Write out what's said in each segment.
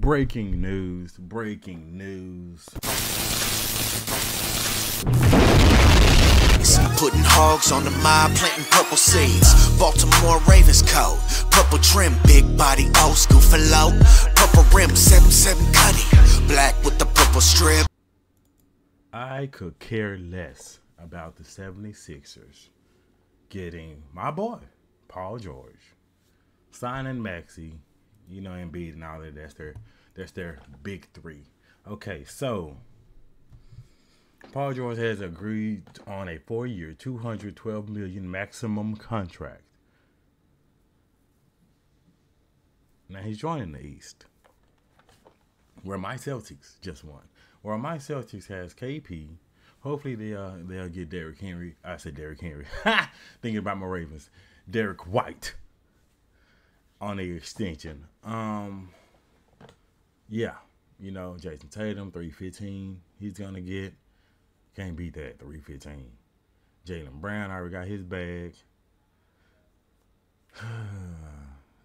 Breaking news, breaking news. Putting hogs on the mob, planting purple seeds. Baltimore Ravens coat, purple trim, big body, old school for low. Purple rim, 7-7 cutty, black with the purple strip. I could care less about the 76ers getting my boy, Paul George, signing Maxey, you know, Embiid and all that. That's their that's their big three. Okay, so Paul George has agreed on a four-year, 212 million maximum contract. Now he's joining the East, where my Celtics just won. Where my Celtics has KP. Hopefully they uh they'll get Derrick Henry. I said Derrick Henry. Thinking about my Ravens. Derrick White on the extension. Um, yeah, you know Jayson Tatum, three fifteen. He's gonna get. Can't beat that three fifteen. Jaylen Brown already got his bag.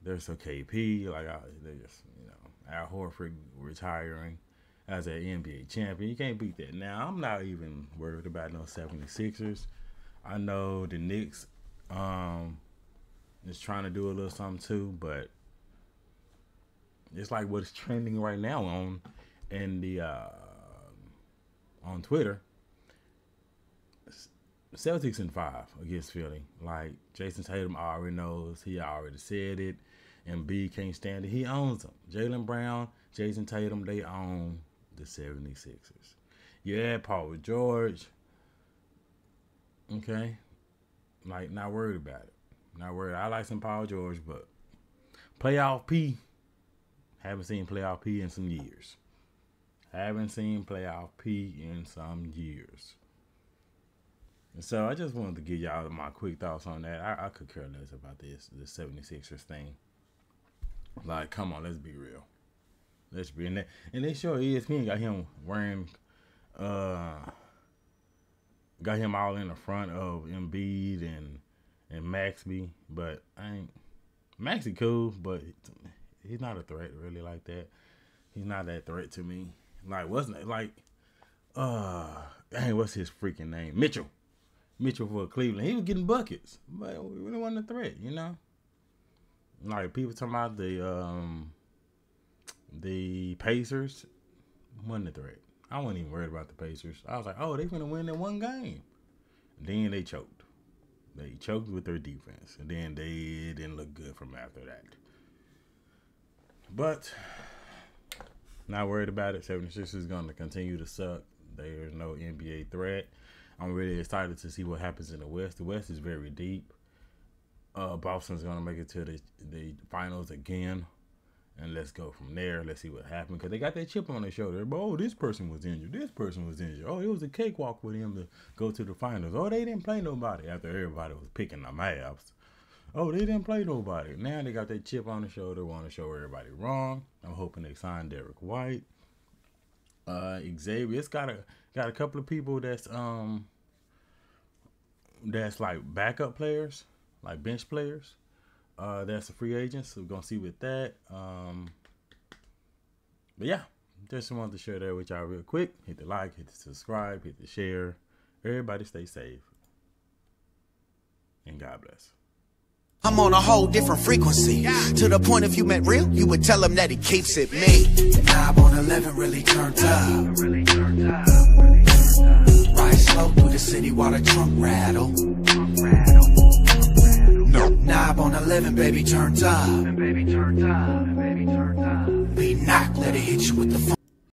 There's a KP like I, just, you know Al Horford retiring as an NBA champion. You can't beat that. Now I'm not even worried about no 76ers. I know the Knicks um is trying to do a little something too, but it's like what's trending right now on in the uh, on Twitter. Celtics in five against Philly. Like Jayson Tatum already knows. He already said it. Embiid can't stand it. He owns them. Jaylen Brown, Jayson Tatum, they own the 76ers. Yeah, Paul George. Okay. Like, not worried about it. Not worried. I like some Paul George, but playoff P. Haven't seen playoff P in some years. Haven't seen playoff P in some years. And so I just wanted to give y'all my quick thoughts on that. I, I could care less about this, the 76ers thing. Like, come on, let's be real. Let's be in that. And they show ESPN got him wearing, uh, got him all in the front of Embiid and and Maxey, but I ain't Maxey cool, but he's not a threat really like that. He's not that threat to me. Like wasn't it like uh dang, what's his freaking name? Mitchell. Mitchell for Cleveland. He was getting buckets, but it really wasn't a threat, you know? Like people talking about the um the Pacers wasn't a threat. I wasn't even worried about the Pacers. I was like, oh, they're gonna win that one game. Then they choked. They choked with their defense, and then they didn't look good from after that. But not worried about it. 76 is going to continue to suck. There's no NBA threat. I'm really excited to see what happens in the West. The West is very deep. Uh, Boston's going to make it to the the finals again, and let's go from there. Let's see what happened because they got that chip on their shoulder. But, oh, this person was injured. This person was injured. Oh, it was a cakewalk for them to go to the finals. Oh, they didn't play nobody after everybody was picking the Mavs. Oh, they didn't play nobody. Now they got that chip on the shoulder, want to show everybody wrong. I'm hoping they sign Derrick White. Uh, Xavier, it's got a got a couple of people that's um that's like backup players, like bench players. Uh, that's a free agent, so we're gonna see with that. Um, but yeah, just wanted to share that with y'all real quick. Hit the like, hit the subscribe, hit the share. Everybody stay safe, and God bless. I'm on a whole different frequency. Yeah. To the point if you met real, you would tell him that he keeps it me. Knob on 11 really turned up. Ride slow through the city while the trunk rattle. No. Knob on 11, baby, turned up. And baby, turned up. Be knocked, let it hit you with the funk.